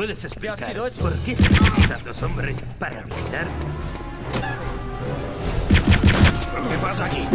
puedes explicar por qué se necesitan los hombres para vigilar? ¿Qué pasa aquí?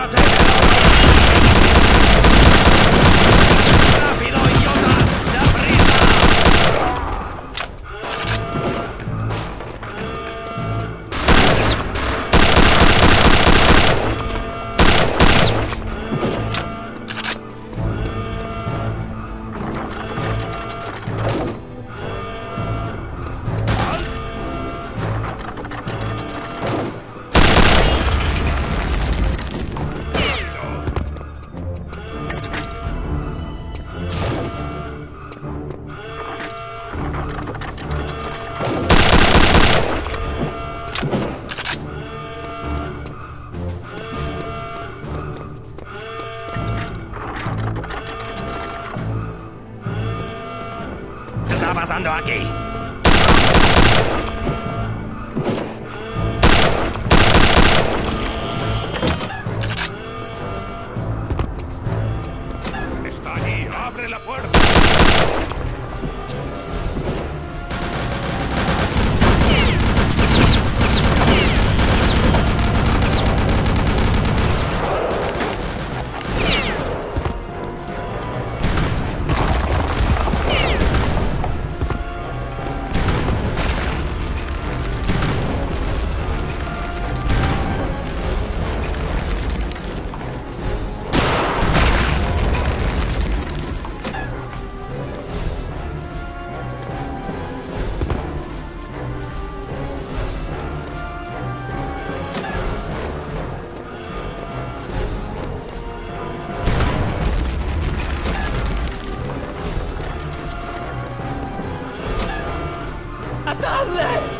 para dentro. Pasando aquí? ¡Matarle!